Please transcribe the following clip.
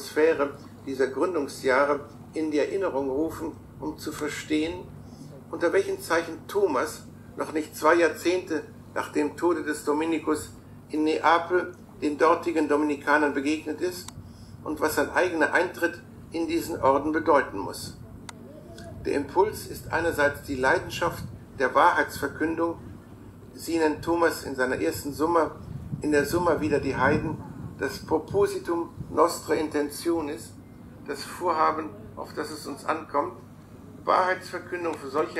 Atmosphäre dieser Gründungsjahre in die Erinnerung rufen, um zu verstehen, unter welchen Zeichen Thomas noch nicht zwei Jahrzehnte nach dem Tode des Dominikus in Neapel den dortigen Dominikanern begegnet ist und was sein eigener Eintritt in diesen Orden bedeuten muss. Der Impuls ist einerseits die Leidenschaft der Wahrheitsverkündung, sie nennt Thomas in seiner ersten Summa, in der Summa wieder die Heiden, das Propositum nostra intentionis, das Vorhaben, auf das es uns ankommt, Wahrheitsverkündung für solche